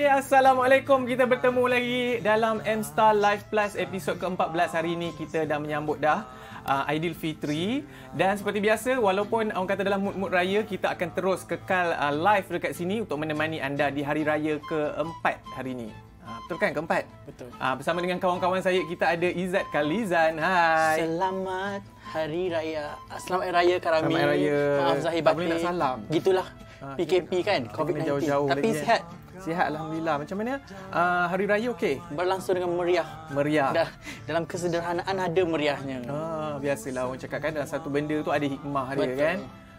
Okey, Assalamualaikum. Kita bertemu lagi dalam M-Star Live Plus episod ke-14 hari ini. Kita dah menyambut dah uh, Aidilfitri. Dan seperti biasa, walaupun orang kata dalam mood-mood raya, kita akan terus kekal uh, live dekat sini untuk menemani anda di hari raya ke-4 hari ini. Uh, betul kan keempat? Betul. Uh, bersama dengan kawan-kawan saya, kita ada Izzat Kalizan. Hai. Selamat Hari Raya. Selamat Hari Raya Karami. Selamat Hari Raya. Maaf Zahir Tak boleh nak salam. Gitulah. Ah, PKP kan, Kita COVID-19. kena jauh-jauh Tapi kan? sihat. Sihat, Alhamdulillah. Macam mana? Uh, hari raya okey? Berlangsung dengan meriah. Meriah. Dah, dalam kesederhanaan ada meriahnya. Ah, biasalah orang cakap kan dalam satu benda tu ada hikmah dia Betul. kan.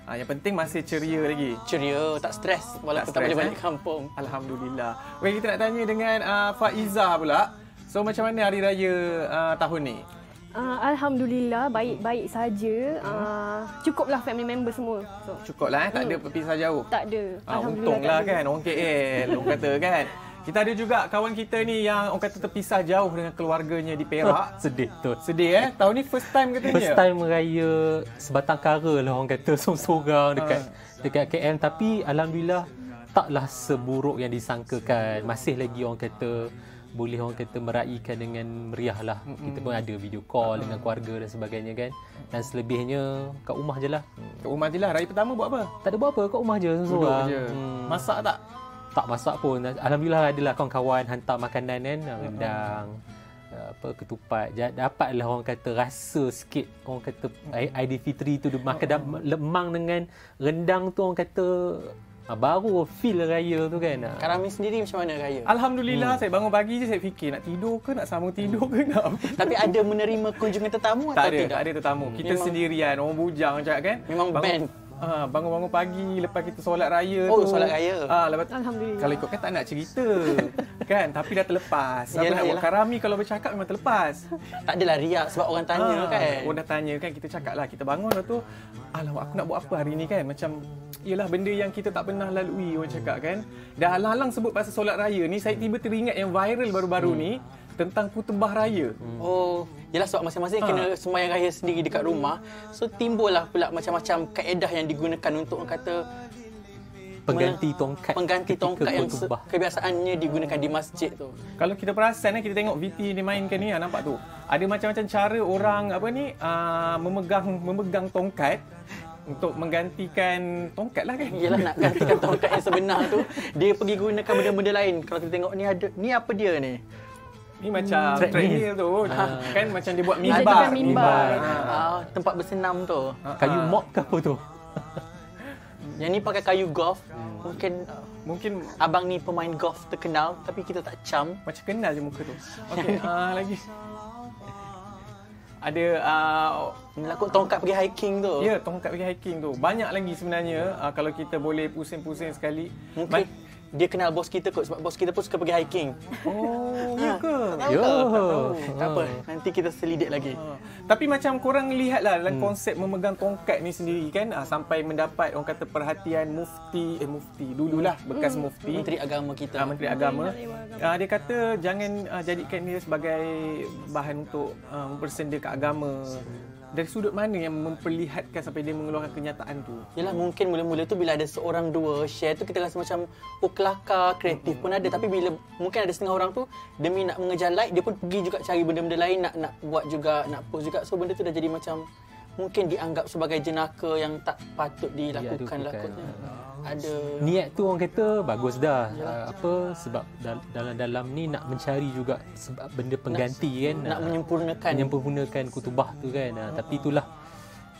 Ah, yang penting masih ceria lagi. Ceria, tak stres walaupun tak, stres, boleh eh? balik kampung. Alhamdulillah. Okey, kita nak tanya dengan uh, Faizah pula. So macam mana hari raya uh, tahun ni? Uh, Alhamdulillah baik-baik saja. Uh, cukuplah family member semua. So, Cukup lah eh, tak ada berpisah jauh. tak ada. Ah, Alhamdulillah untunglah tak ada. kan orang KL, orang kata kan. Kita ada juga kawan kita ni yang orang kata terpisah jauh dengan keluarganya di Perak. Sedih tu. Sedih eh. Tahun ni first time katanya. First time raya sebatang kara lah orang kata sorang-sorang dekat dekat KL tapi alhamdulillah taklah seburuk yang disangkakan. Masih lagi orang kata boleh orang kata meraihkan dengan meriah lah. Kita pun ada video call dengan keluarga dan sebagainya kan. Dan selebihnya kat rumah je lah. Kat rumah je lah. Raya pertama buat apa? Tak ada buat apa kat rumah je Duduk seorang. je. Hmm. Masak tak? Tak masak pun. Alhamdulillah adalah kawan-kawan hantar makanan kan, rendang, apa ketupat. Dapatlah orang kata rasa sikit orang kata I- Aidilfitri tu dia makan dah lemang dengan rendang tu orang kata ah, baru feel raya tu kan. Ah. Karami sendiri macam mana Raya? Alhamdulillah saya bangun pagi je saya fikir nak tidur ke nak sambung tidur ke nak apa. Tapi ada menerima kunjungan tetamu Tak atau ada, tidak? tak ada tetamu. Kita Memang- sendirian, orang bujang cakap kan. Memang band. Ah, bangun-bangun pagi lepas kita solat raya Oh, tu. solat raya. Ah, lepas Alhamdulillah. kalau ikutkan tak nak cerita. kan, tapi dah terlepas. Yelah, nak buat karami kalau bercakap memang terlepas. Tak adalah riak sebab orang tanya Ah, kan. Orang dah tanya kan, kita cakap lah. Kita bangun lepas tu, alah aku nak buat apa hari ni kan? Macam, yelah benda yang kita tak pernah lalui orang cakap kan. Dah halang-halang sebut pasal solat raya ni, saya tiba teringat yang viral baru-baru ni tentang kutubah raya. Oh, yelah sebab masing-masing Ha. kena sembahyang raya sendiri dekat rumah. So timbullah pula macam-macam kaedah yang digunakan untuk orang kata Pengganti tongkat pengganti tongkat yang khutbah. kebiasaannya digunakan di masjid tu. Kalau kita perasan eh, kita tengok VT ni mainkan ni, ah, nampak tu. Ada macam-macam cara orang apa ni uh, memegang memegang tongkat untuk menggantikan tongkat lah kan. Yelah nak gantikan tongkat yang sebenar tu, dia pergi gunakan benda-benda lain. Kalau kita tengok ni ada ni apa dia ni? Ni macam Treadmill. treadmill tu. Kan macam dia buat Dia mimbar. jadikan mimbar. Ah, tempat bersenam tu. Kayu mop ke apa tu? Yang ni pakai kayu golf. Mungkin ah, Mungkin abang ni pemain golf terkenal tapi kita tak cam. macam kenal je muka tu. Okey, uh, lagi. Ada uh, Melakuk tongkat pergi hiking tu. ya tongkat pergi hiking tu. Banyak lagi sebenarnya uh, kalau kita boleh pusing-pusing sekali. Mungkin dia kenal bos kita kot sebab bos kita pun suka pergi hiking. Oh, ya ke? Tahu Yo. ke? Tak tahu. Tak apa, nanti kita selidik lagi. Ha. Tapi macam korang lihatlah dalam hmm. konsep memegang tongkat ni sendiri kan ah, sampai mendapat orang kata perhatian mufti eh mufti dululah bekas Hmm. mufti Menteri Agama kita. ah, menteri agama ah, dia kata jangan ah, jadikan dia sebagai bahan untuk ah, mempersenda ke agama dari sudut mana yang memperlihatkan sampai dia mengeluarkan kenyataan tu? Yelah mungkin mula-mula tu bila ada seorang dua share tu kita rasa macam oh kelakar, kreatif pun ada. Tapi bila mungkin ada setengah orang tu demi nak mengejar like dia pun pergi juga cari benda-benda lain nak nak buat juga, nak post juga. So benda tu dah jadi macam mungkin dianggap sebagai jenaka yang tak patut dilakukan lah dilakukan. kotnya. Ada Niat tu orang kata bagus dah. Uh, apa sebab dal- dalam-dalam ni nak mencari juga sebab benda pengganti kan. nak Ah, menyempurnakan menyempurnakan kutubah tu kan. Uh, tapi itulah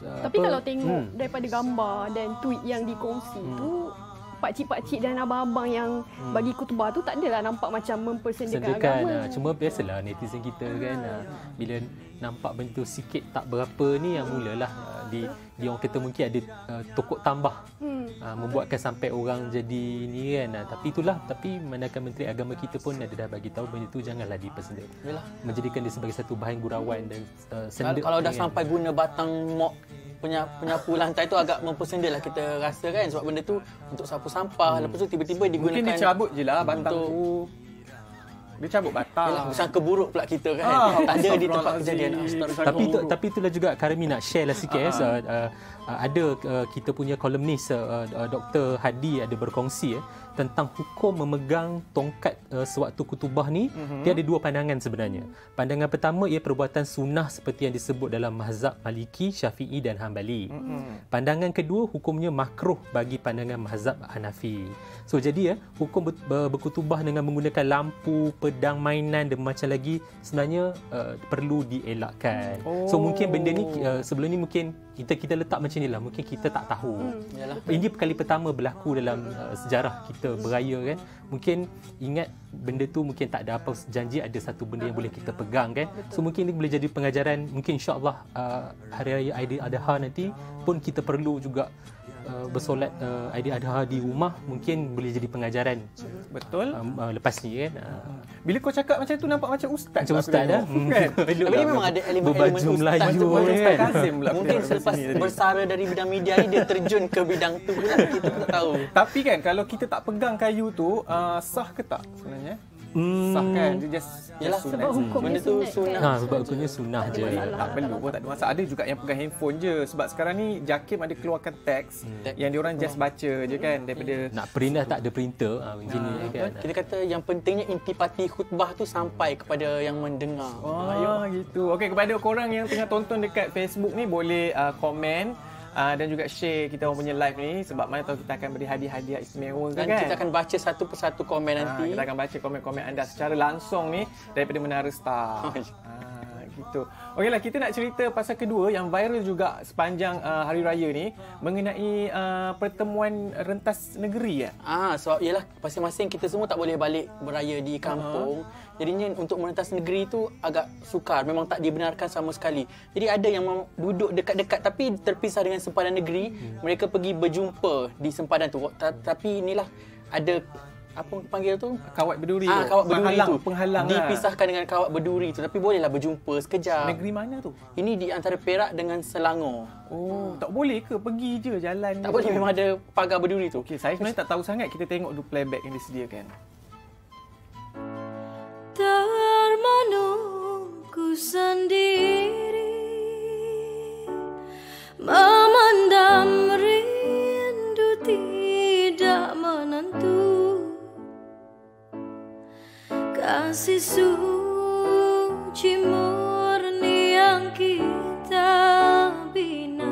Tapi kalau tengok daripada gambar dan tweet yang dikongsi tu pakcik-pakcik dan abang-abang yang bagi kutubah tu tak adalah nampak macam mempersendakan sendakan agama. uh, cuma biasalah netizen kita kan uh, bila nampak bentuk sikit tak berapa ni yang mulalah uh, di dia orang kata mungkin ada uh, tokok tambah Hmm. uh, membuatkan sampai orang jadi ni kan uh, tapi itulah tapi manakala menteri agama kita pun ada dah bagi tahu benda tu janganlah dipersenda Yalah. menjadikan dia sebagai satu bahan gurauan dan uh, Kalau, senda kalau dah kan. sampai guna batang penya, penyapu lantai tu agak mempersenda lah kita rasa kan. Sebab benda tu untuk sapu sampah. Hmm. lepas tu tiba-tiba digunakan mungkin dia cabut je lah batang untuk- tu. Dia cabut batang Yalah, bersangka buruk pula kita kan. Ah, tak ada di tempat kejadian. Tapi tu, tapi itulah juga Karimi nak share lah sikit uh, uh, uh, ada uh, kita punya kolumnis uh, uh, Dr Hadi ada berkongsi eh tentang hukum memegang tongkat uh, sewaktu kutubah ni mm-hmm. dia ada dua pandangan sebenarnya. Pandangan pertama ia perbuatan sunnah seperti yang disebut dalam mazhab Maliki, Syafi'i dan Hambali. Mm-hmm. Pandangan kedua hukumnya makruh bagi pandangan mazhab Hanafi. So jadi ya hukum ber- berkutubah dengan menggunakan lampu, pedang mainan dan macam lagi sebenarnya uh, perlu dielakkan. Oh. So mungkin benda ni uh, sebelum ni mungkin kita kita letak macam ni lah mungkin kita tak tahu. Yalah. Ini kali pertama berlaku dalam uh, sejarah kita beraya kan. Mungkin ingat benda tu mungkin tak ada apa janji ada satu benda yang boleh kita pegang kan. So mungkin ini boleh jadi pengajaran mungkin insya-Allah uh, hari raya Aidiladha nanti pun kita perlu juga uh, bersolat uh, Aidiladha di rumah mungkin boleh jadi pengajaran Betul. um, uh, lepas ni kan. Uh, Bila kau cakap macam tu nampak macam ustaz. macam ustaz dah. tengok. Kan? Tapi memang ada elemen-elemen Berbaju ustaz Melayu tu. Macam Ustaz kan. Pula. Mungkin selepas bersara dari bidang media ni dia terjun ke bidang tu pula kita tak tahu. Tapi kan kalau kita tak pegang kayu tu uh, sah ke tak sebenarnya? Hmm. Sah kan? Dia just Yalah, just Sebab sunat. hukum Benda tu sunat sunnah. kan. Ha sebab hukumnya sunnah je. Tak perlu pun tak ada masalah. Ada juga yang pegang handphone je sebab sekarang ni Jakim ada keluarkan teks Hmm. yang diorang just baca je kan daripada Nak print dah tak ada printer ha, macam ni kan. Kita kata yang pentingnya intipati khutbah tu sampai kepada yang mendengar. Oh, gitu. Okey, kepada korang yang tengah tonton dekat Facebook ni boleh uh, komen uh, dan juga share kita orang punya live ni sebab mana tahu kita akan beri hadiah-hadiah istimewa Dan kan. kita akan baca satu persatu komen Ah, nanti. kita akan baca komen-komen anda secara langsung ni daripada Menara Star. Oh. Ah, gitu. Okeylah kita nak cerita pasal kedua yang viral juga sepanjang uh, hari raya ni mengenai uh, pertemuan rentas negeri ya. Ah, sebab ialah masing-masing kita semua tak boleh balik beraya di kampung. Uh-huh. Jadinya untuk merentas negeri tu agak sukar, memang tak dibenarkan sama sekali. Jadi ada yang duduk dekat-dekat tapi terpisah dengan sempadan negeri, hmm. mereka pergi berjumpa di sempadan tu. Ta- tapi inilah ada apa panggil tu? Kawat berduri Ah, kawat berduri penghalang, tu. Penghalang lah. Dipisahkan dengan kawat berduri tu. Tapi bolehlah berjumpa sekejap. Negeri mana tu? Ini di antara Perak dengan Selangor. Oh, tak boleh ke pergi je jalan Tak boleh memang ada pagar berduri tu. Okey, saya sebenarnya tak tahu sangat. Kita tengok dulu playback yang disediakan. Termenungku sendiri Memendam Kasih suci murni yang kita bina.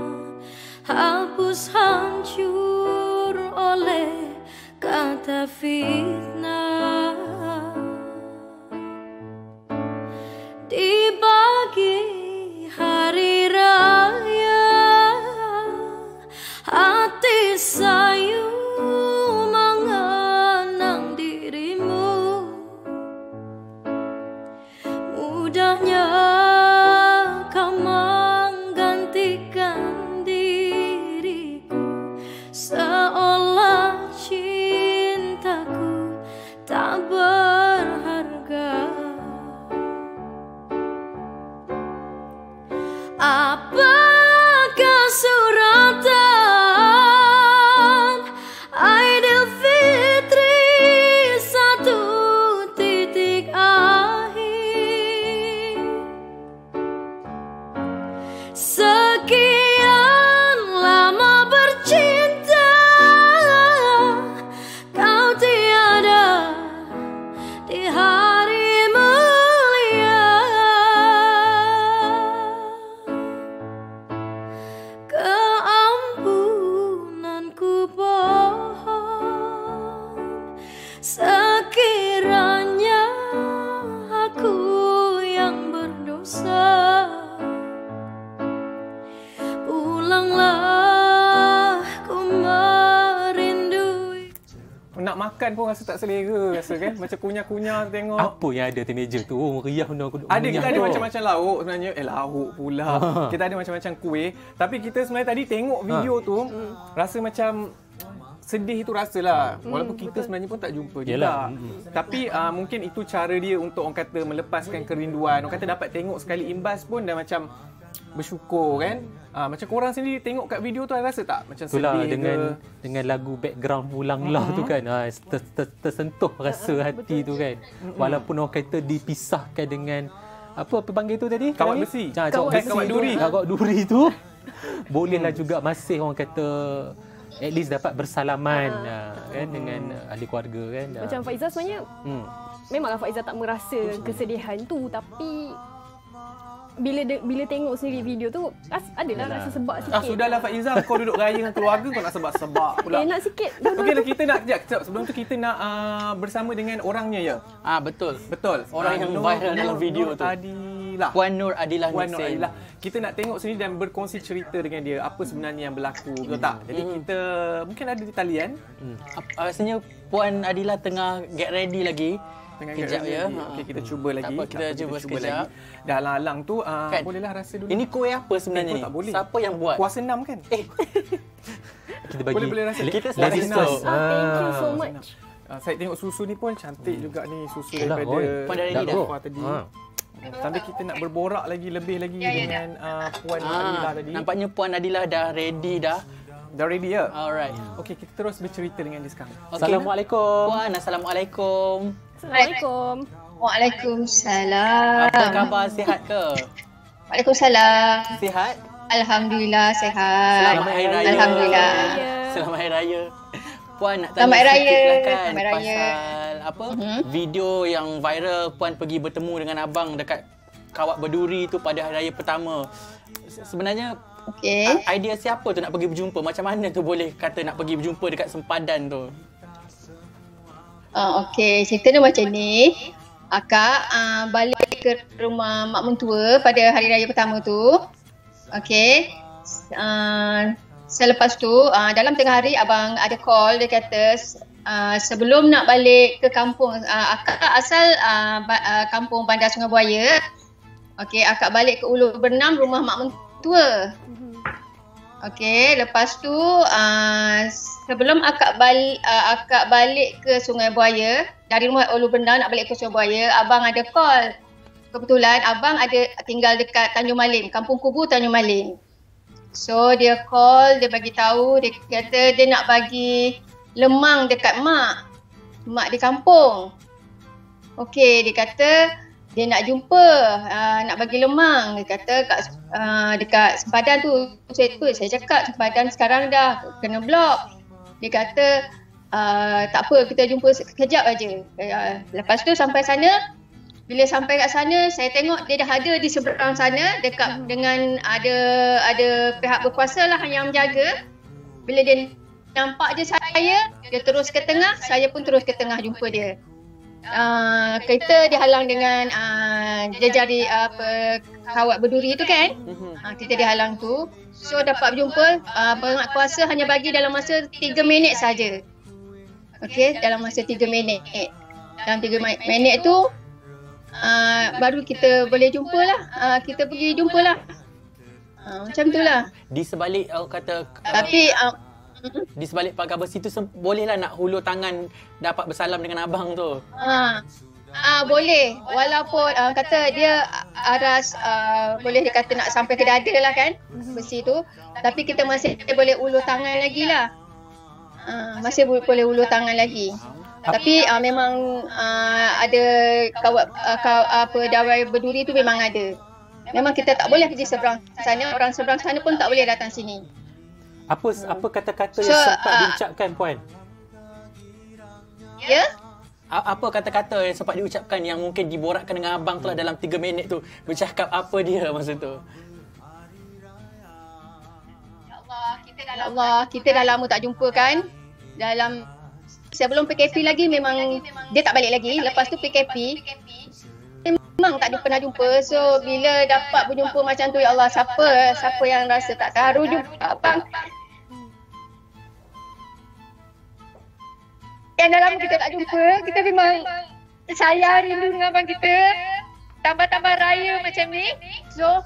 Hapus hancur oleh kata fitnah makan pun rasa tak selera rasa kan. Macam kunyah-kunyah tengok. Apa yang ada teenager tu? Oh, meriah benda aku Ada kita ada tu. macam-macam lauk sebenarnya. Eh lauk pula. kita ada macam-macam kuih. Tapi kita sebenarnya tadi tengok video tu rasa macam sedih itu rasalah. Walaupun kita sebenarnya pun tak jumpa juga. Yalah. Tapi uh, mungkin itu cara dia untuk orang kata melepaskan kerinduan. Orang kata dapat tengok sekali imbas pun dah macam bersyukur kan. Uh, macam korang sendiri tengok kat video tu rasa tak macam Itulah sedih dengan ke? Dengan lagu background pulang lah tu kan. Ha, ter, ter, tersentuh rasa hati tu kan. Walaupun orang kata dipisahkan dengan apa apa panggil tu tadi? Kawat besi. Ha, Kawat- kawat, besi kawat tu. duri. Ha, kawat duri tu. Bolehlah juga masih orang kata at least dapat bersalaman uh, kan dengan uh, ahli keluarga kan. Macam Faizal sebenarnya hmm. memanglah Faizal tak merasa kesedihan tu tapi bila de, bila tengok sendiri video tu as, adalah Yalah. rasa sebab sikit. Ah sudahlah Faizal kau duduk raya dengan keluarga kau nak sebab-sebab pula. Eh nak sikit. Okey lah kita nak kejap, kejap sebelum tu kita nak uh, bersama dengan orangnya ya. Ah betul. Betul. Orang Ah, yang Nur- viral dalam video Nur tu. Adilah. Puan Nur Adilah Puan Nur. Adilah. Kita nak tengok sendiri dan berkongsi cerita dengan dia apa sebenarnya yang berlaku, betul tak? Jadi kita mungkin ada di talian. Ap- Rasanya Puan Adilah tengah get ready lagi. Tengah Kejap ya. Okey, kita cuba lagi. apa, kita cuba sekejap. Dah alang-alang tu, uh, Kan? bolehlah rasa dulu. Ini kuih apa sebenarnya Eh, ni? tak boleh. Siapa yang buat? Kuasa enam kan? Eh, Kita bagi Boleh- boleh rasa. Kita selera. sauce. Ah, thank you so Ah. much. Uh, saya tengok susu ni pun cantik juga ni susu Alah, daripada. Puan dah dah? Tadi. Ha. Sambil kita nak berborak lagi lebih lagi dengan uh, Puan ah, Adila tadi. nampaknya Puan Adilah dah ready dah. Dah ready ya? Alright. Okey, kita terus bercerita dengan dia sekarang. Okay. Assalamualaikum. Puan, Assalamualaikum. Assalamualaikum. Waalaikumsalam. Apa khabar? Sihat ke? Waalaikumsalam. Sihat? Alhamdulillah sehat. Selamat Hari Raya. Alhamdulillah. Selamat Hari Raya. Puan nak tanya Selamat Raya. lah kan Selamat Raya. pasal apa video yang viral Puan pergi bertemu dengan abang dekat Kawat Berduri tu pada Hari Raya pertama. Se- Sebenarnya Okey. a- idea siapa tu nak pergi berjumpa? Macam mana tu boleh kata nak pergi berjumpa dekat sempadan tu? Uh, Okey, cerita dia macam ni. Akak uh, balik ke rumah mak mentua pada hari raya pertama tu. Okey. Uh, selepas tu, uh, dalam tengah hari abang ada call dia kata uh, sebelum nak balik ke kampung, uh, akak asal uh, ba- uh, kampung Bandar Sungai Buaya. Okey, akak balik ke Ulu Bernam rumah mak mentua. Okey, lepas tu uh, sebelum akak balik uh, akak balik ke Sungai Buaya, dari rumah Ulu Benda nak balik ke Sungai Buaya, abang ada call. Kebetulan abang ada tinggal dekat Tanjung Malim, Kampung Kubu Tanjung Malim. So dia call, dia bagi tahu, dia kata dia nak bagi lemang dekat mak. Mak di kampung. Okey, dia kata dia nak jumpa, uh, nak bagi lemang. Dia kata kat uh, dekat sempadan tu. Saya tu saya cakap sempadan sekarang dah kena blok. Dia kata uh, tak apa kita jumpa sekejap aja. Uh, lepas tu sampai sana bila sampai kat sana saya tengok dia dah ada di seberang sana dekat dengan ada ada pihak berkuasa lah yang menjaga. Bila dia nampak je saya, dia terus ke tengah, saya pun terus ke tengah jumpa dia. Uh, kereta dihalang dengan uh, jejari uh, apa kawat berduri tu kan. Uh, kita dihalang tu. So dapat berjumpa uh, pengat kuasa hanya bagi dalam masa 3 minit saja. Okey, dalam masa 3 minit. Dalam 3 mi- minit tu uh, baru kita boleh jumpa lah. Uh, kita pergi jumpa lah. Uh, macam tu lah. Di sebalik uh, kata Tapi uh, di sebalik pagar besi tu bolehlah nak hulur tangan dapat bersalam dengan abang tu. Ha. Ah boleh. Walaupun uh, kata dia aras uh, boleh dia kata nak sampai ke dada lah kan besi tu. Tapi kita masih boleh ulur tangan lagi lah. Uh, masih bo- boleh ulur tangan lagi. Tapi uh, memang uh, ada kawat uh, kaw, apa dawai berduri tu memang ada. Memang kita tak boleh pergi seberang sana orang seberang sana pun tak boleh datang sini Apa apa kata-kata So, yang sempat ah, diucapkan puan? ya A- apa kata-kata yang sempat diucapkan yang mungkin diborakkan dengan abang tu lah dalam 3 minit tu bercakap apa dia masa tu? Ya Allah, kita dah lama tak jumpa kan. Dalam sebelum PKP lagi memang dia tak balik lagi. Lepas tu PKP memang tak ada pernah jumpa. So bila dapat berjumpa macam tu ya Allah, siapa siapa yang rasa tak terharu jumpa abang. Yang dah lama kita tak jumpa, kita memang sayang rindu dengan abang kita. Tambah-tambah raya macam ni. So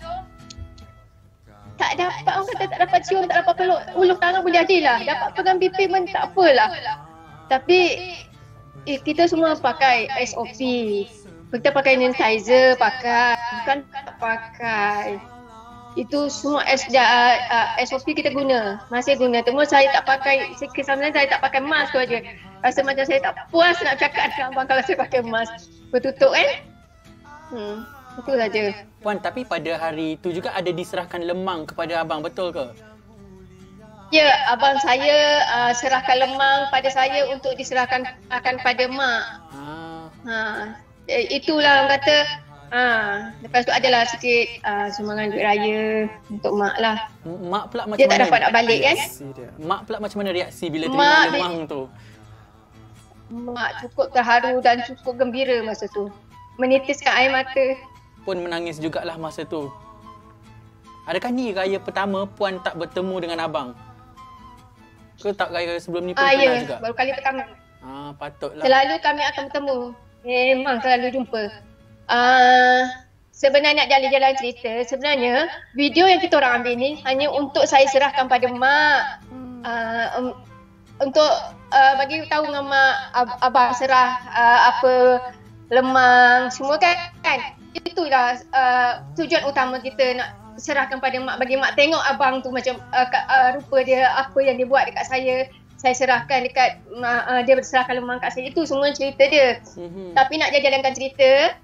tak dapat orang kata tak dapat cium, tak dapat peluk. Ulur tangan boleh ada lah. Dapat pegang pipi pun tak apalah. Tapi eh, kita semua pakai SOP. Kita pakai sanitizer, pakai. Bukan tak pakai. Itu semua uh, uh, SOP kita guna. Masih guna. Cuma saya tak pakai, sebenarnya saya tak pakai mask tu aja. Rasa macam saya tak puas nak cakap dengan abang kalau saya pakai mask. Bertutup kan? Hmm, itu saja. Puan, tapi pada hari tu juga ada diserahkan lemang kepada abang, betul ke? Ya, abang saya uh, serahkan lemang pada saya untuk diserahkan akan pada mak. Ah. Ha, eh, itulah orang kata ha, lepas tu adalah sikit uh, sumbangan duit raya untuk mak lah. Mak pula macam Dia tak mana? dapat nak balik kan? dia. Mak pula macam mana reaksi bila Mak terima dia- lemang tu? Mak cukup terharu dan cukup gembira masa tu. Menitiskan air mata. Pun menangis jugalah masa tu. Adakah ni raya pertama Puan tak bertemu dengan abang? Ke tak raya sebelum ni pun Ah ya, juga? baru kali pertama. Ah, patutlah. Selalu kami akan bertemu. Memang selalu jumpa. Uh, sebenarnya nak jalan-jalan cerita, sebenarnya video yang kita orang ambil ni hanya untuk saya serahkan pada mak. Uh, um, untuk uh, bagi tahu dengan mak ab- abang serah uh, apa lemang semua kan. kan? Itulah uh, tujuan utama kita nak serahkan pada mak bagi mak tengok abang tu macam uh, uh, rupa dia apa yang dia buat dekat saya saya serahkan dekat uh, uh, dia serahkan lemang kat saya itu semua cerita dia Mhm. tapi nak jalankan cerita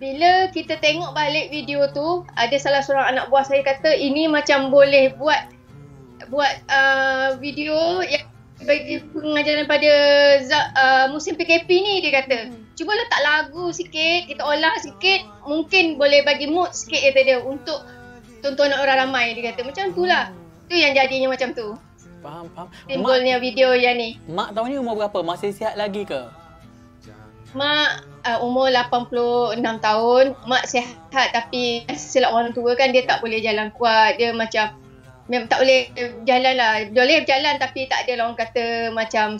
bila kita tengok balik video tu ada salah seorang anak buah saya kata ini macam boleh buat buat uh, video yang bagi pengajaran pada uh, musim PKP ni dia kata cuba letak lagu sikit kita olah sikit mungkin boleh bagi mood sikit kata dia untuk tontonan orang ramai dia kata macam tu lah tu yang jadinya macam tu Faham, faham. Mak, timbulnya video yang ni mak tahun ni umur berapa? Masih sihat lagi ke? Mak uh, umur 86 tahun, mak sihat tapi silap orang tua kan dia tak boleh jalan kuat. Dia macam memang tak boleh jalan lah. Boleh berjalan tapi tak ada lah orang kata macam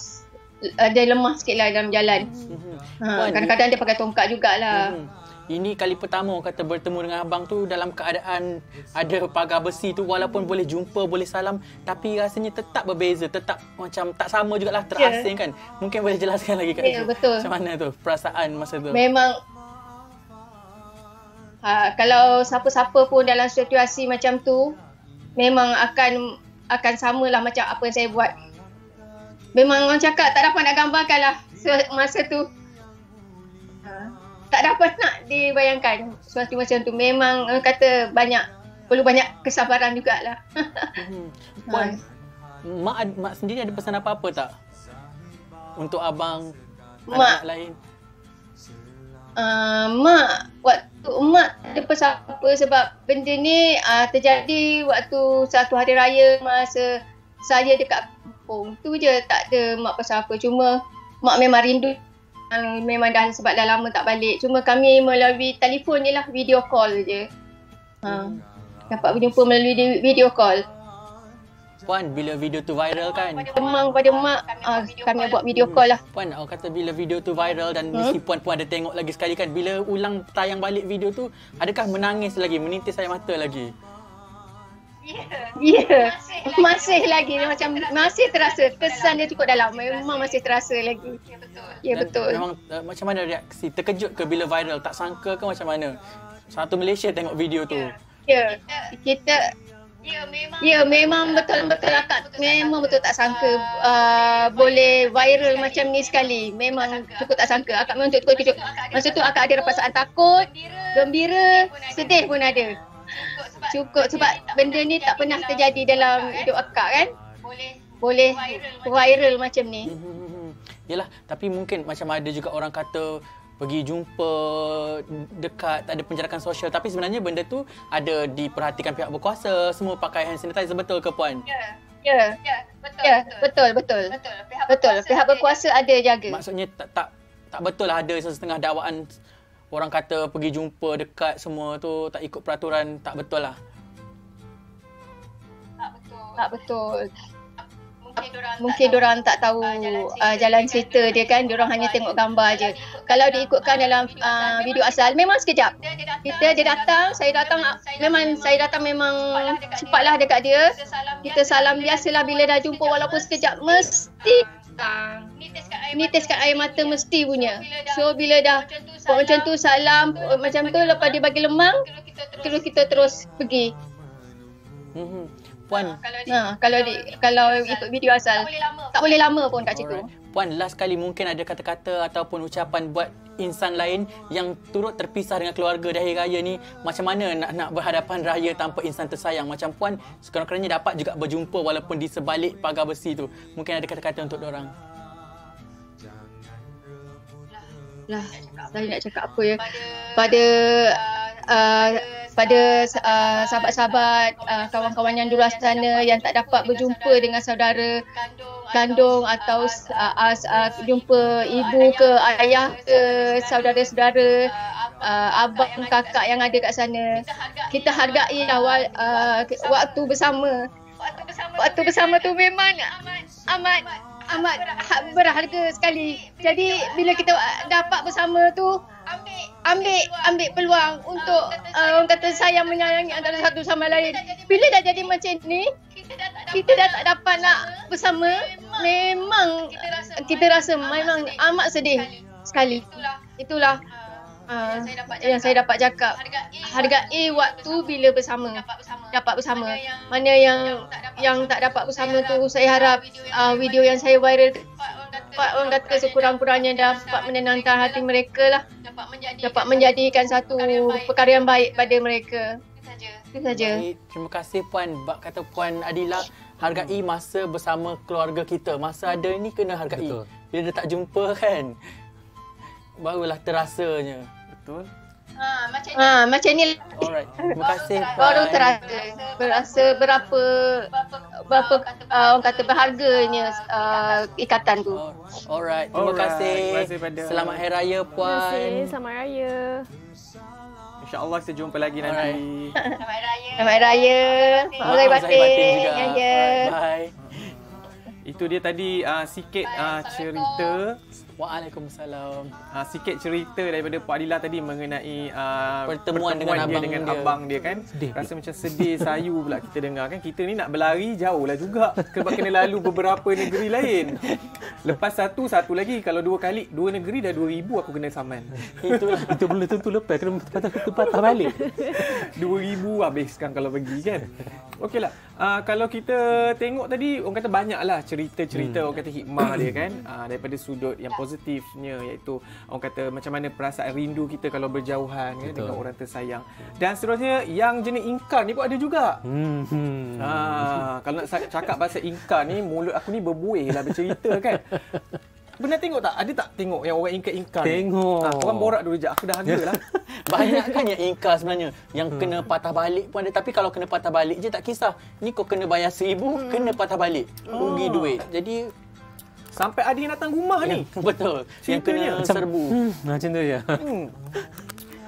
uh, dia lemah sikit lah dalam jalan. Mhm. Ha, Puan, kadang-kadang dia pakai tongkat jugalah. Mhm. Ini kali pertama kata bertemu dengan abang tu dalam keadaan ada pagar besi tu walaupun boleh jumpa, boleh salam tapi rasanya tetap berbeza, tetap macam tak sama jugalah terasing kan. Mungkin boleh jelaskan lagi kat Ya, aku. betul. Macam mana tu perasaan masa tu? Memang ha, kalau siapa-siapa pun dalam situasi macam tu memang akan akan samalah macam apa yang saya buat. Memang orang cakap tak dapat nak gambarkan lah masa tu. Ha, tak dapat nak dibayangkan sesuatu macam tu. Memang orang kata banyak perlu banyak kesabaran jugalah. Mhm. Puan, mak, ad- mak sendiri ada pesan apa-apa tak? Untuk abang, Mak. anak lain? uh, mak waktu mak ada pesan apa sebab benda ni uh, terjadi waktu satu hari raya masa saya dekat kampung. Tu je tak ada mak pesan apa. Cuma mak memang rindu uh, memang dah sebab dah lama tak balik. Cuma kami melalui telefon je lah video call je. Ha. Dapat berjumpa melalui video call. Puan, bila video tu viral kan? Memang pada mak uh, kami buat video call lah. Puan, orang kata bila video tu viral dan mesti puan-puan ada tengok lagi sekali kan. Bila ulang tayang balik video tu, adakah menangis lagi, menitis air mata lagi? Ya, yeah. masih lagi dia macam masih terasa kesan dia cukup dalam. Memang masih terasa lagi. Ya Dan betul. Memang uh, macam mana reaksi? Terkejut ke bila viral? Tak sangka ke macam mana? Satu Malaysia tengok video tu. Ya, kita Ya memang betul-betul akak memang betul tak sangka uh, boleh viral macam ni sekali. Memang cukup tak sangka. Akak memang cukup terkejut. Masa tu akak ada perasaan takut, gembira, sedih pun ada. Cukup sebab benda ni tak pernah terjadi dalam hidup akak kan. Boleh viral macam ni. Hmm, Yelah, tapi mungkin macam ada juga orang kata pergi jumpa dekat tak ada penjarakan sosial tapi sebenarnya benda tu ada diperhatikan pihak berkuasa semua pakai hand sanitizer betul ke puan? Ya. Ya, betul betul. Betul. Pihak berkuasa ada jaga. Maksudnya tak tak tak betul lah ada setengah dakwaan orang kata pergi jumpa dekat semua tu tak ikut peraturan tak betul lah. Tak betul. Mungkin diorang tak tahu uh, jalan cerita dia kan. Diorang hanya tengok gambar je. Kalau diikutkan dalam uh, video asal, memang sekejap. Kita dia datang, saya datang, memang saya datang memang cepatlah dekat dia. Kita salam biasalah bila dah jumpa walaupun sekejap. Mesti uh, nitiskan air mata mesti punya. So bila dah buat macam tu salam macam tu lepas dia bagi lemang, terus kita terus pergi. Hmm. Puan, Ha, kalau di, kalau ikut video asal tak boleh lama pun kat situ. Alright. Puan, last kali mungkin ada kata-kata ataupun ucapan buat insan lain yang turut terpisah dengan keluarga di hari raya ni macam mana nak nak berhadapan raya tanpa insan tersayang macam puan sekurang-kurangnya dapat juga berjumpa walaupun di sebalik pagar besi tu mungkin ada kata-kata untuk orang lah saya nak cakap apa ya. Pada uh, pada uh, sahabat-sahabat uh, kawan-kawan yang di luar sana yang tak dapat berjumpa dengan saudara kandung atau uh, uh, uh, jumpa ibu ke ayah ke saudara-saudara uh, abang kakak yang ada kat sana. kita hargai awal uh, waktu bersama. Waktu bersama tu memang amat amat ha- berharga sekali. Jadi bila kita dapat bersama tu ambil. ambil peluang untuk uh, orang kata sayang menyayangi antara satu sama lain. Bila dah jadi macam ni, kita dah tak dapat nak bersama, memang kita rasa memang amat sedih. Sekali. Itulah Uh, yang saya dapat cakap. Hargai waktu bila bersama. Dapat bersama. Mana yang yang tak dapat bersama tu saya harap. uh, video yang saya viral dapat orang kata sekurang-kurangnya dapat menenangkan hati mereka lah. dapat menjadikan satu perkara yang baik pada mereka. itu saja. Baik, terima kasih puan. Kata puan Adila hargai masa bersama keluarga kita. Masa ada ni kena hargai Betul. bila dah tak jumpa kan barulah terasanya Betul. ha, macam ni. Alright. Terima kasih. Baru terasa. Berasa berapa berapa uh, orang kata berharganya uh, ikatan tu. Oh, Alright, terima Alright, kasih. terima kasih pada- Selamat Hari Raya Terima puan. kasih. Selamat Raya. InsyaAllah kita jumpa lagi nanti. Selamat Raya. Selamat Raya. Batin. Ya ya. Bye. Itu dia tadi uh, sikit uh, cerita Waalaikumsalam. uh, sikit cerita daripada Pak Adila tadi mengenai uh, Pertemuan dengan dia abang dengan dia. abang dia kan. Sedih Rasa macam sedih sayu pula kita dengar kan. Kita ni nak berlari jauh lah juga sebab kena lalu beberapa negeri lain. Lepas satu, satu lagi. Kalau dua kali, dua negeri dah 2000 aku kena saman. Itulah. Itu belum tentu lepas kena patah kena patah balik. 2000 habiskan kalau pergi kan. Okeylah. Uh, kalau kita tengok tadi orang kata banyaklah cerita-cerita hmm. orang kata hikmah dia kan uh, daripada sudut yang positifnya iaitu orang kata macam mana perasaan rindu kita kalau berjauhan Betul. dengan orang tersayang. Dan seterusnya yang jenis ingkar ni pun ada juga. Hmm. hmm. Ha, kalau nak cakap pasal ingkar ni mulut aku ni berbuih lah bercerita kan. Pernah tengok tak? Ada tak tengok yang orang ingkar-ingkar ni? Tengok. Ha, korang borak dulu je. Aku dah harga lah. Banyak kan yang ingkar sebenarnya. Yang kena patah balik pun ada. Tapi kalau kena patah balik je tak kisah. Ni kau kena bayar seribu, kena patah balik. Rugi duit. Jadi, Sampai ada yang datang rumah ni. betul. Yang kena Ceritanya serbu. Hmm, macam tu ya. Hmm.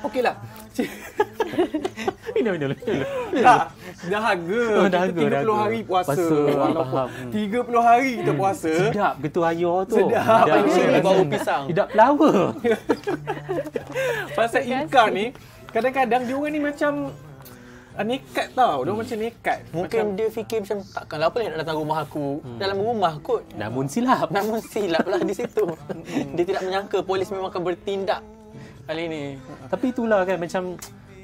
Okeylah. Minum minum. minum. Tak, dahaga. Oh, kita dahaga, 30 dahaga. hari puasa. Puasa, Walaupun faham. Hmm. 30 hari kita puasa. Sedap gitu ayo tu. Sedap. Apalagi Sedap. bau pisang. Sedap flower. Pasal ingkar ni, kadang-kadang dia orang ni macam nekat tau. Dia orang macam nekat. Mungkin macam, dia fikir macam takkanlah apa yang nak datang rumah aku. Dalam rumah kot. Namun silap. Namun silap lah di situ. dia tidak menyangka polis memang akan bertindak kali ini. Tapi itulah kan macam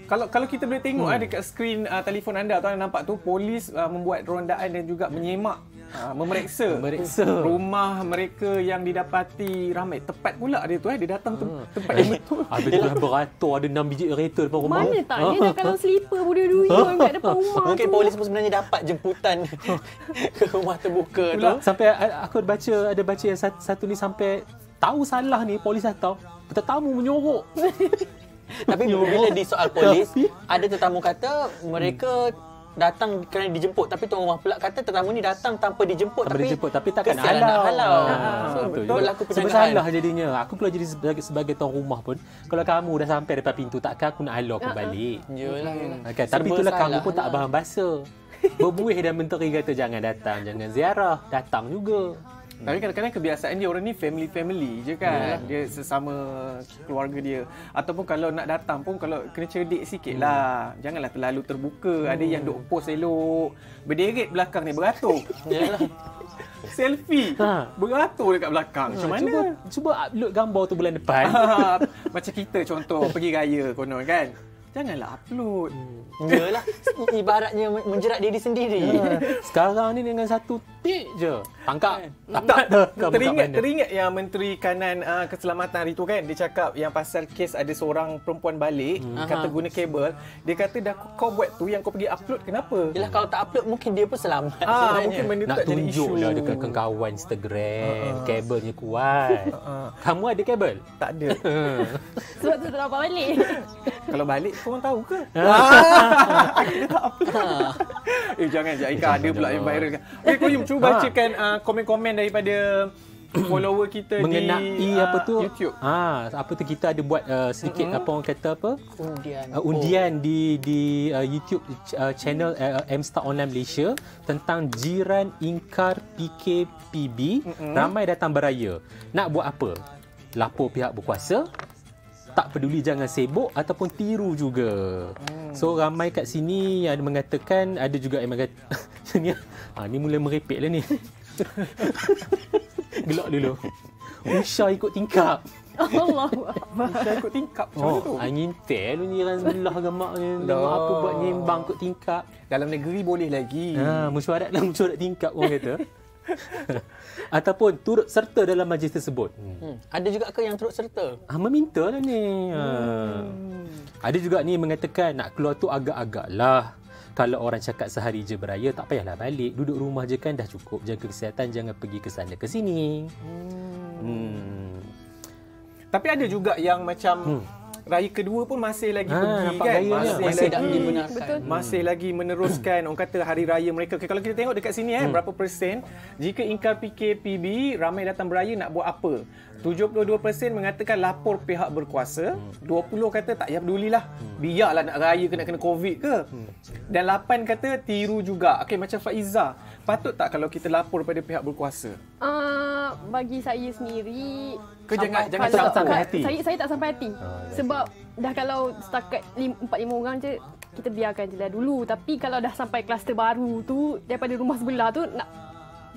kalau kalau kita boleh tengok hmm. dekat skrin uh, telefon anda tuan nampak tu polis uh, membuat rondaan dan juga menyemak uh, memeriksa Memeriksa. rumah mereka yang didapati ramai tepat pula dia tu eh dia datang tem- tempat yang betul Habis tu dah beratur ada 6 biji kereta depan rumah. Mana tak dia dah kalau slipper pun dua-dua kat depan rumah Mungkin tu. polis pun sebenarnya dapat jemputan ke rumah terbuka tu. Itulah. Sampai aku baca ada baca yang satu, ni sampai tahu salah ni polis datang tetamu menyorok. Tapi bila di soal polis, ada tetamu kata mereka datang kerana dijemput tapi tuan rumah pula kata tetamu ni datang tanpa dijemput Tak tapi boleh jemput tapi takkan kesian halau. nak halau. Ah, So, betul. berlaku Sebab salah jadinya. Aku kalau jadi sebagai, sebagai tuan rumah pun, kalau kamu dah sampai depan pintu, takkan aku nak halau kau balik. Yelah, yelah. Okay, tapi itulah kamu pun tak faham bahasa. Berbuih dan menteri kata jangan datang, jangan ziarah. Datang juga. Tapi kadang-kadang kebiasaan dia orang ni family-family je kan. Dia sesama keluarga dia. Ataupun kalau nak datang pun kalau kena cerdik sikit lah. Janganlah terlalu terbuka. Ada yang duk post elok. Berderet belakang ni beratur. Yalah. selfie. Ha. beratur dekat belakang. Macam mana? Cuba, cuba upload gambar tu bulan depan. Macam kita contoh pergi raya konon kan. Janganlah upload. Yalah, ibaratnya menjerat diri sendiri. Sekarang ni dengan satu tik je. Tangkap. Tak, Tak. Kau buka teringat, teringat yang Menteri Kanan uh, Keselamatan hari tu kan dia cakap yang pasal kes ada seorang perempuan balik Hmm. kata guna kabel dia kata dah kau buat tu yang kau pergi upload kenapa Yelah kalau tak upload mungkin dia pun selamat ah sebenarnya. mungkin benda tu Nak tak jadi isu tunjuk lah dekat kawan Instagram. Kabelnya kuat. Kamu ada kabel? tak ada Sebab tu tak dapat balik. kalau balik kau orang tahu ke ah. Kita tak upload. eh jangan je Aika ada pula yang viral kan okay, kau Yum cuba Ha. bacakan uh, komen-komen daripada follower kita mengenai di apa ah, tu YouTube ah apa tu kita ada buat uh, sedikit Mm-mm. apa orang kata apa Undian. uh, undian di di uh, YouTube uh, channel uh, M Star Online Malaysia tentang jiran ingkar PKPB ramai datang beraya nak buat apa lapor pihak berkuasa tak peduli jangan sibuk ataupun tiru juga. So ramai kat sini yang ada mengatakan ada juga yang mengatakan ni ah ni mula merepek lah ni. Gelak dulu. Usha ikut tingkap. Allah. Dah ikut tingkap macam mana tu Oh, angin tel ni jiran sebelah gemak ni. Dah. Dah. apa buat nyembang ikut tingkap. dalam negeri boleh lagi Ha, mesyuarat lah mesyuarat tingkap orang kata. Ataupun turut serta dalam majlis tersebut. Hmm. Hmm. Ada juga ke yang turut serta? Ah, meminta lah ni. Ha. Ada juga ni mengatakan nak keluar tu agak-agak lah. Kalau orang cakap sehari je beraya, tak payahlah balik. Duduk rumah je kan dah cukup. Jaga kesihatan, jangan pergi ke sana ke sini. Hmm. Tapi ada juga yang macam Hmm. Raya kedua pun masih lagi Ah, pergi nampak kan. gayanya. Masih, Masih lagi tak dibenarkan. Betul. masih lagi meneruskan orang kata hari raya mereka. Okay, kalau kita tengok dekat sini eh berapa persen jika ingkar PKPB ramai datang beraya nak buat apa? 72% mengatakan lapor pihak berkuasa, 20 kata tak payah pedulilah. Biarlah nak raya kena kena COVID ke. Dan 8 kata tiru juga. Okey macam Faiza, patut tak kalau kita lapor pada pihak berkuasa? Uh, bagi saya sendiri Ke jangan Sampai- jangan sampai ka- hati? Saya saya tak sampai hati. Ah, ya. Sebab dah kalau setakat 4 5 orang je kita biarkan je lah dulu. Tapi kalau dah sampai kluster baru tu daripada rumah sebelah tu nak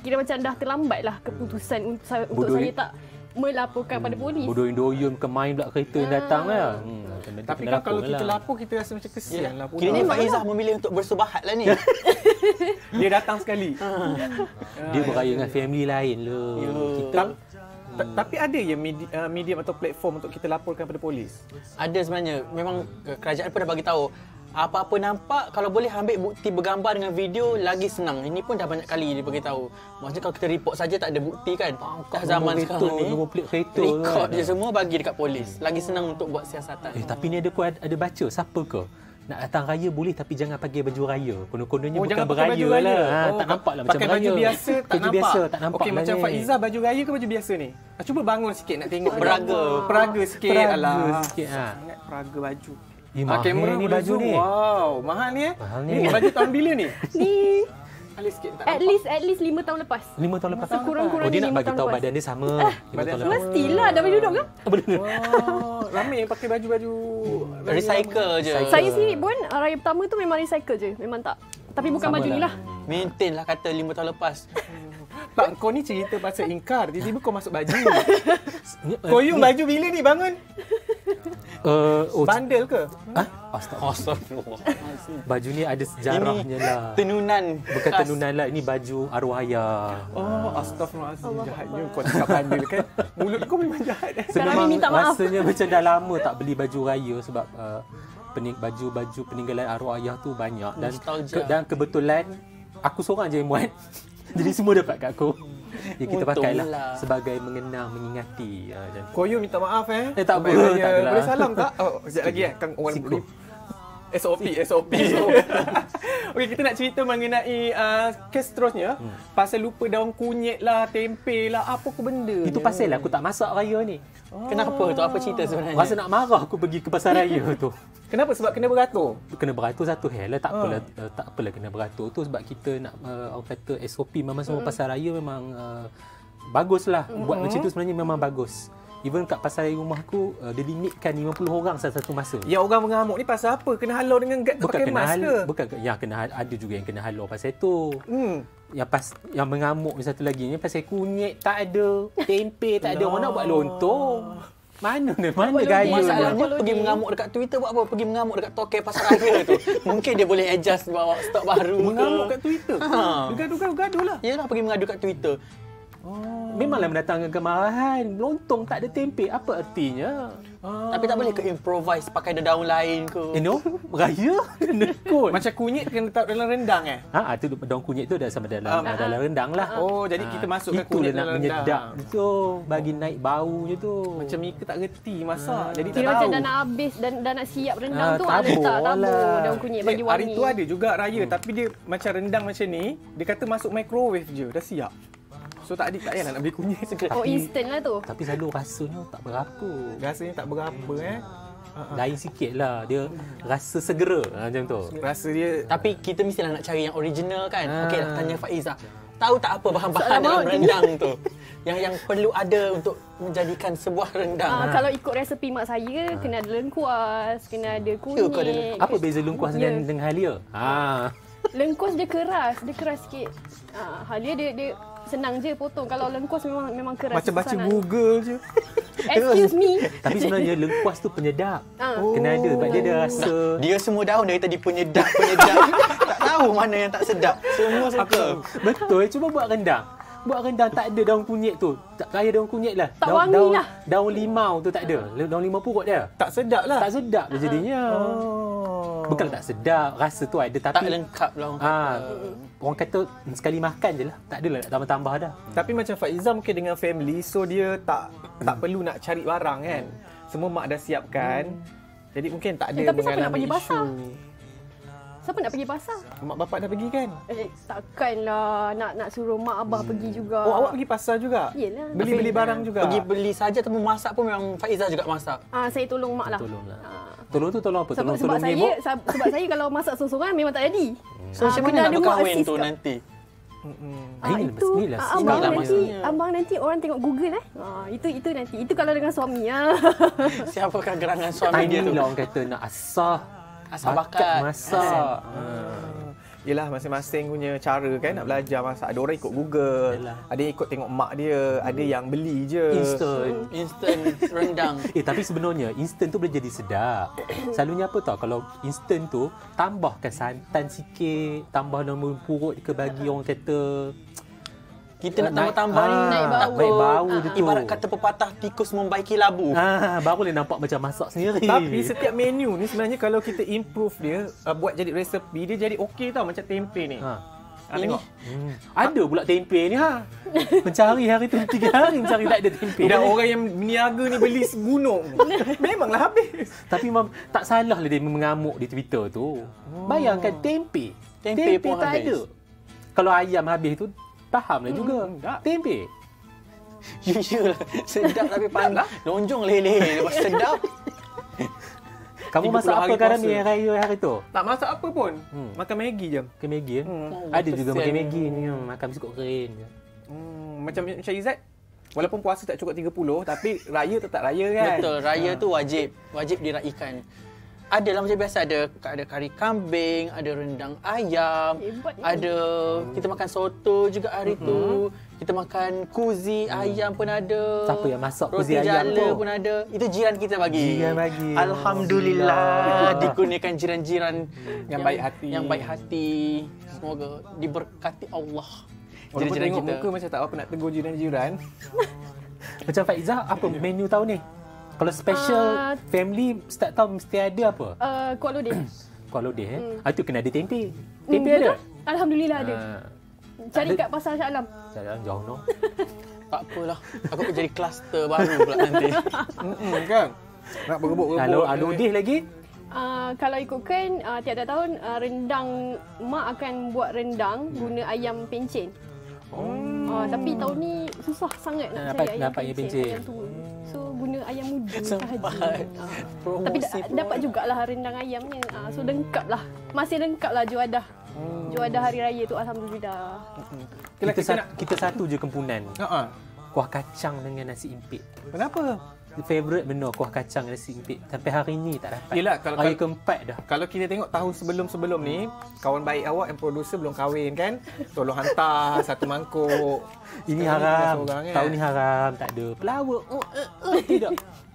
kira macam dah terlambat lah keputusan untuk, saya- untuk Bodoh saya tak melaporkan pada polis. Bodoh-doyum ke main pula kereta yang datang lah. Hmm, kena, Tapi kena kan kalau kita lah. lapor kita rasa macam kesian lah. Kiranya pula. Faizah memilih untuk bersubahat lah ni. Dia datang sekali. Dia beraya dengan family lain lah. Kita Ta- ta- tapi ada ya medi- medium atau platform untuk kita laporkan pada polis. Ada sebenarnya. Memang eh, kerajaan pun dah bagi tahu. Apa-apa nampak kalau boleh ambil bukti bergambar dengan video lagi senang. Ini pun dah banyak kali dia bagi tahu. Maksudnya kalau kita report saja tak ada bukti kan. Dah zaman sekarang ni. nombor plate kereta Record kan. je semua bagi dekat polis. Lagi senang untuk buat siasatan. Eh tapi ni ada pun ada, baca siapa ke? Nak datang raya boleh tapi jangan pakai baju raya. Konon-kononnya Oh, bukan beraya, baju raya. lah. Ha, Oh, tak nampak lah macam pakai baju biasa tak baju nampak. biasa tak nampak Okey, lah macam ni. Faiza baju raya ke baju biasa ni? Cuba bangun sikit nak tengok. Peraga. Peraga sikit. Peraga Alah. sikit, ha. Sangat peraga baju. Eh, Ah, mahal kamera ni baju zoom. ni. Wow, mahal ni eh. Mahal ni. Ni baju tahun bila ni? Ni Alis sikit tak at least at least 5 tahun lepas. Lima tahun lepas. Sekurang-kurangnya Oh, dia nak lima bagi tahun tahu lepas. badan dia sama. Lima badan tahun sama. lepas. Mestilah dah bagi duduk kan? Oh, ramai yang pakai baju-baju Recycle je. Saya sendiri pun uh, raya pertama tu memang recycle je. Memang tak. Tapi bukan Sama baju ni lah. lah. Maintain lah kata 5 tahun lepas. Tak, kau ni cerita pasal ingkar. Tiba-tiba kau masuk baju. Koyum baju bila ni bangun? Uh, oh, Bandel ke? ah, astagfirullah. Baju ni ada sejarahnya lah. Tenunan. Bukan tenunan lah, ini baju arwah ayah. Oh, astagfirullahaladzim. Jahatnya kau cakap bandel kan. Mulut kau memang jahat. eh. Sekarang Memang ni minta maaf. rasanya macam dah lama tak beli baju raya sebab uh, pening, baju-baju peninggalan arwah ayah tu banyak dan Nostalgia. ke, dan kebetulan aku seorang je yang muat. Jadi semua dapat kat aku. Ya kita pakailah Untunglah. sebagai mengenang, mengingati. Uh, dan Koyum minta maaf eh. Eh, tak apa, tak. Boleh salam tak? Oh, sekejap lagi eh. Kang orang Siko. boleh. SOP, SOP. Okey, kita nak cerita mengenai uh, kes seterusnya. Hmm. Pasal lupa daun kunyit lah, tempe lah, apa ke benda itu pasal aku tak masak raya ni. Kenapa tu? Apa cerita sebenarnya? Rasa nak marah aku pergi ke pasar raya tu. Kenapa? Sebab kena beratur? Kena beratur satu hal lah tak Ah. apalah uh, tak apalah kena beratur tu sebab kita nak uh, orang kata SOP memang semua pasar raya memang uh, baguslah buat macam tu sebenarnya memang bagus. Even kat pasar raya rumah aku uh, dia limitkan 50 orang satu masa. Ya orang mengamuk ni pasal apa? Kena halau dengan tak Bukan pakai mask hal, ke? bukan yang kena hal- ada juga yang kena halau pasal tu. Hmm. Yang pas yang mengamuk satu lagi ni pasal kunyit tak ada, tempe tak ada, orang nak buat lontong. Mana ni? Mana gaya dia. Masalahnya pergi dia. mengamuk dekat Twitter buat apa? Pergi mengamuk dekat toke pasar raya tu. Mungkin dia boleh adjust bawa stok baru ke. Mengamuk kat Twitter. Ha. Dia gaduh-gaduh lah. Yelah pergi mengadu kat Twitter. Memanglah mendatangkan kemarahan. Lontong tak ada tempe. Apa artinya? Tapi tak boleh ke improvise pakai daun lain ke. You know? Raya? Nekut. Macam kunyit kena letak dalam rendang eh? Ha, ah, tu daun kunyit tu dah sama dalam Ah, dalam rendang lah. Oh, jadi kita masukkan Itu kunyit dia nak dalam menyedap rendang. tu. Bagi naik baunya tu. Macam Mika tak reti masak. Jadi tak Kira tahu. macam dah nak habis dan dah nak siap rendang Ah, tu tabur ah, lah. daun kunyit Eh, bagi hari wangi. tu ada juga raya tapi dia macam rendang macam ni, dia kata masuk microwave je, dah siap. So tak adik tak payah nak beli kunyit segera. Oh instant lah tu. Tapi selalu rasanya tak berapa. Rasanya tak berapa eh. Lain sikit lah. Dia rasa segera. Ha, macam tu. Rasa dia Tapi kita mestilah nak cari yang original kan. Ah. Okey, nak tanya Faiza. Tahu tak apa bahan-bahan Soalan dalam rendang tu? Yang yang perlu ada untuk menjadikan sebuah rendang. Ah, kalau ikut resepi mak saya, kena ada lengkuas, kena ada kau ada kunyit. Apa beza lengkuas Ya. dengan, dengan halia? Ha. Lengkuas dia keras, dia keras sikit. Ah, halia dia dia senang je potong. Kalau lengkuas memang memang keras. macam baca Google je. Excuse me. Tapi sebenarnya lengkuas tu penyedap. Ah. Kena ada sebab dia ada rasa. Dia semua daun dari tadi penyedap, penyedap. tak tahu mana yang tak sedap. Semua suka. Betul, cuba buat rendang. Buat rendang tak ada daun kunyit tu. Tak kaya daun kunyit lah. Tak daun, wangi daun, lah. Daun limau tu tak ada. Daun limau purut dia. Tak sedap lah. Tak sedap dia jadinya. Oh. Bukan tak sedap, rasa tu ada Tak tapi lengkap lah. orang Ah, kata. orang kata sekali makan je lah. Tak adalah nak tambah-tambah dah. Tapi macam Faiza mungkin dengan family so dia tak tak perlu nak cari barang kan. Semua mak dah siapkan. Jadi mungkin tak ada Eh, tapi siapa nak mengalami pergi pasar? isu. Siapa nak pergi pasar? Mak bapak dah pergi kan? Eh, takkanlah nak nak suruh mak abah pergi juga. Oh, awak pergi pasar juga? Yelah. Beli-beli barang juga? Pergi beli saja tapi masak pun memang Faiza juga masak. Ah, saya tolong mak lah. Tolonglah. Ah. Tolong tu tolong apa? Sebab, Tolong sebab tolong saya nyemuk. sab- sebab saya kalau masak seorang memang tak jadi. So macam Ah, mana kena nak berkahwin tu nanti? Mm-mm. Ah, Ah, itu inilah ah, abang lah nanti maksudnya. abang nanti orang tengok Google eh. Ah, itu itu nanti. Itu kalau dengan suami ah. Siapakah gerangan suami dia tu? lah orang kata nak asah. Asal bakat. masak. Yelah masing-masing punya cara kan nak belajar masak. Ada orang ikut Google, Yalah. ada yang ikut tengok mak dia, ada yang beli je. Instant. Instant rendang. Eh tapi sebenarnya instant tu boleh jadi sedap. Selalunya apa tau kalau instant tu tambahkan santan sikit, tambah nombor purut ke bagi orang kata Kita nak tambah-tambah ni naik bau. Naik bau dia tu. Ibarat kata pepatah tikus membaiki labu. Ah, baru boleh nampak macam masak sendiri. Tapi setiap menu ni sebenarnya kalau kita improve dia, uh, buat jadi resepi, dia jadi okey tau macam tempe ni. ha. Ha, tengok. Hmm. Ada pula tempe ni ha. Mencari hari tu tiga hari mencari tak ada tempe. Dah orang yang berniaga ni beli segunung. Memanglah habis. Tapi mam, tak salah lah dia mengamuk di Twitter tu. Bayangkan tempe. Tempe pun tak habis. ada. Kalau ayam habis tu fahamlah juga. tak. Tempe. Jujur lah. Sedap tapi pandang. Lonjong leleh. Lepas sedap. Kamu 30 masak apa sekarang ni hari hari tu? Tak masak apa pun. Hmm. Makan Maggi je. Makan Maggi eh? Hmm. Ada juga makan Maggi ni. hmm, Makan biskut kering je. Hmm, macam macam Izzat. Walaupun puasa tak cukup 30 tapi raya tetap raya kan. Betul. Raya tu wajib. Wajib diraikan. Ada lah macam biasa ada ada kari kambing, ada rendang ayam, Hebat ada kita makan soto juga hari tu. Kita makan kuzi ayam pun ada. Siapa yang masak Roti kuzi ayam tu? pun ada. Itu jiran kita bagi. Jiran bagi. Alhamdulillah dikurniakan jiran-jiran Yang baik hati. Yang baik hati. Semoga diberkati Allah. Walaupun Jiran-jiran tengok kita. muka macam tak apa nak tegur jiran-jiran. Macam Faizah, apa menu tahun ni? Kalau special Ah. family start tahun mesti ada apa? Uh, Kuala Lumpur. Kuala Lumpur eh. Ah tu kena ada tempe. Hmm, Tempe ada? betul? Alhamdulillah ada. Ah, Cari ada. kat pasar Shah Alam. Jalan jauh no. Tak apalah. Aku pun jadi kluster baru pula nanti. Hmm kan. Nak berebut-berebut. Kalau Aludih lagi, Uh, kalau ikutkan uh, tiap-tiap tahun uh, rendang mak akan buat rendang guna ayam pencen. Oh. Uh, tapi tahun ni susah sangat nak Dapat- cari ayam dapat ayam pencen, pencen. ayam tu. So guna ayam muda sahaja. Uh. Promosi Tapi da- pun. dapat jugalah rendang ayamnya. Uh, so lengkap lah. Masih lengkap lah juadah. Juadah hari raya tu Alhamdulillah. Kita, kita, kita sa- nak kita satu je kempunan. Ha Kuah kacang dengan nasi impit. Kenapa? Favorite menu kuah kacang nasi impit. Sampai hari ni tak dapat. Yelah, kalau- hari kalau- keempat dah. Kalau kita tengok tahun sebelum-sebelum ni, kawan baik awak yang producer belum kahwin kan? Tolong hantar satu mangkuk. Ini Sekarang haram. seorang, kan? Tahun ni haram, tak ada. Pelawak. Oh, uh, uh, tidak.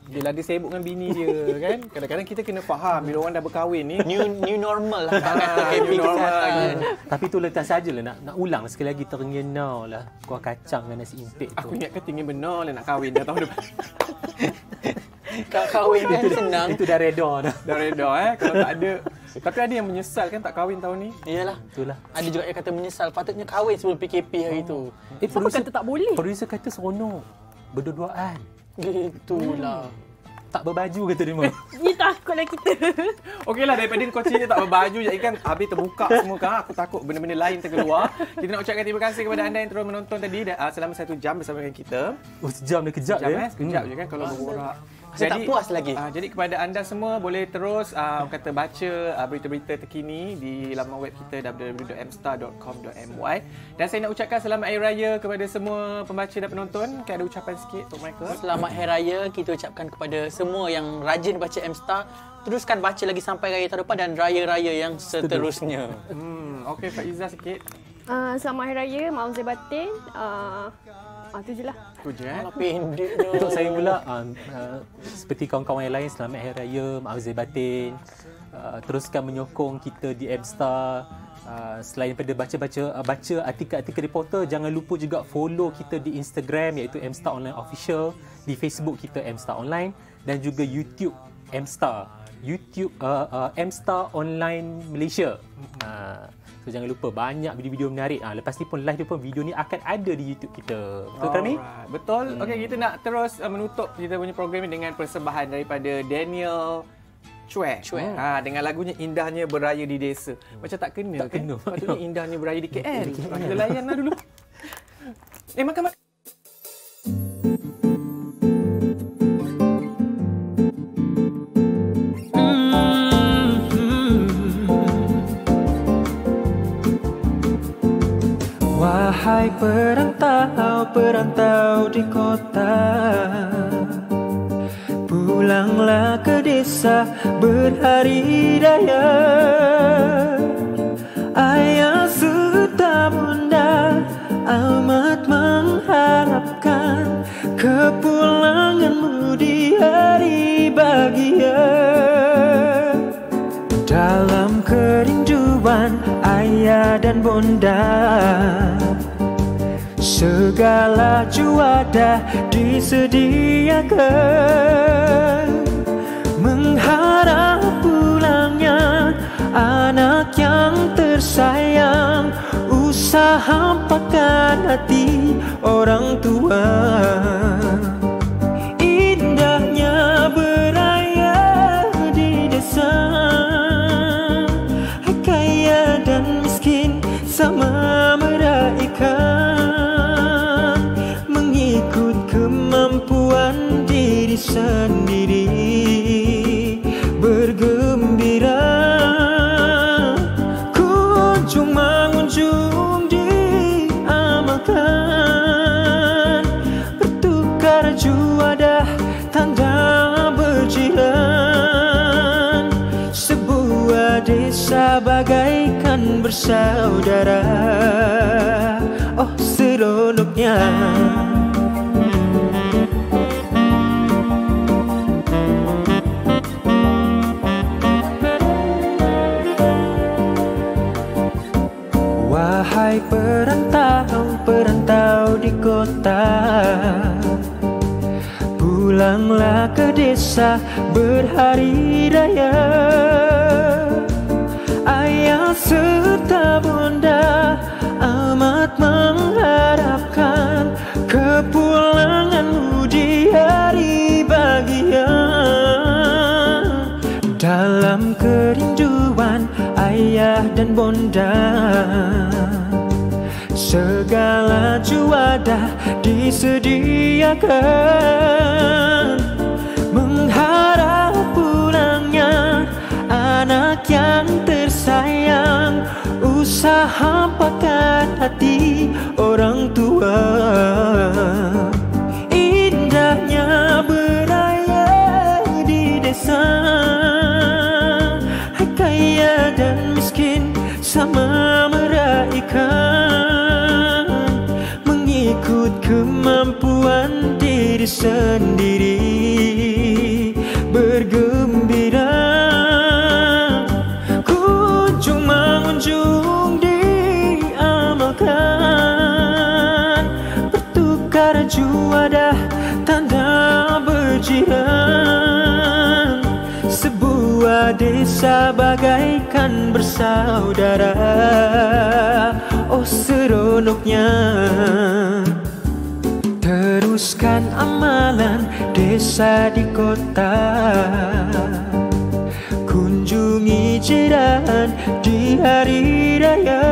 Bila dia sibuk dengan bini dia kan. Kadang-kadang kita kena faham bila orang dah berkahwin ni. New new normal lah Ah, KP new normal. Tapi tu letak sajalah nak nak ulang sekali lagi terngena lah kuah kacang dengan nasi impit tu. Aku ingat kata ingin benar lah nak kahwin dah tahun depan. Kau kahwin kan senang. Itu dah reda dah. dah reda eh. Kalau tak ada. Tapi ada yang menyesal kan tak kahwin tahun ni. Iyalah. Itulah. Ada juga yang kata menyesal patutnya kahwin sebelum PKP hari tu. Eh, Siapa kata tak boleh? Producer kata seronok. Berdua-duaan. Gitulah. Tak berbaju kata dia mah. Kita kalau kita. Okeylah daripada kau cerita tak berbaju jadi kan habis terbuka semua kan aku takut benda-benda lain terkeluar. Kita nak ucapkan terima kasih kepada anda yang terus menonton tadi dan, uh, selama satu jam bersama dengan kita. Oh, sejam dia kejap ya. eh, sekejap je kan kalau berborak. Saya tak puas lagi. Uh, jadi kepada anda semua boleh terus uh, orang kata baca uh, berita-berita terkini di laman web kita www.mstar.com.my dan saya nak ucapkan selamat hari raya kepada semua pembaca dan penonton. Kan ada ucapan sikit untuk mereka. Selamat Hari Raya kita ucapkan kepada semua yang rajin baca M-Star. Teruskan baca lagi sampai raya tahun depan dan raya-raya yang seterusnya. Hmm, okey Faiza sikit. Uh, selamat Hari Raya, maaf saya batin. Uh, ah, tu je lah. Tu je eh. Alah pendeknya. Untuk saya pula um, uh, seperti kawan-kawan yang lain selamat hari raya, maaf zahir batin. Uh, teruskan menyokong kita di M-Star. Uh, selain daripada baca-baca uh, baca artikel-artikel reporter jangan lupa juga follow kita di Instagram iaitu M-Star Online Official, di Facebook kita M-Star Online dan juga YouTube M-Star. YouTube uh, uh, M-Star Online Malaysia. Uh, so jangan lupa banyak video-video menarik. Ah lepas ni pun live dia pun video ni akan ada di YouTube kita. Betul kan ni? Betul. Hmm. Okey, kita nak terus uh, menutup kita punya program ni dengan persembahan daripada Daniel Chue. Chue. Ha, dengan lagunya Indahnya Beraya di Desa. Macam tak kena Tak kan? kena. Patutnya Indahnya Beraya di KL. Ha, kita layan lah dulu. Eh, makan makan. Wahai perantau, perantau di kota. Pulanglah ke desa berhari raya Ayah serta bunda amat mengharapkan Kepulanganmu di hari bahagia. Dalam kerinduan ayah dan bunda Segala juada disediakan. Mengharap pulangnya anak yang tersayang. Usaha pakan hati orang tua sendiri. Bergembira Kunjung mengunjung diamalkan Bertukar juadah tanda berjiran. Sebuah desa bagaikan bersaudara. Oh seronoknya Desa berhari raya. Ayah serta bunda amat mengharapkan Kepulanganmu di hari bahagia. Dalam kerinduan ayah dan bunda Segala juada disediakan Usaha pakan hati orang tua. Indahnya beraya di desa. Kaya dan miskin sama meraihkan Mengikut kemampuan diri sendiri. Dua desa bagaikan bersaudara. Oh seronoknya. Teruskan amalan desa di kota. Kunjungi jiran di hari raya.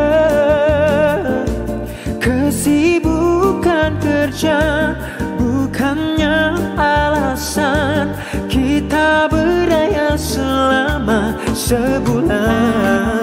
Kesibukan kerja 舍不得。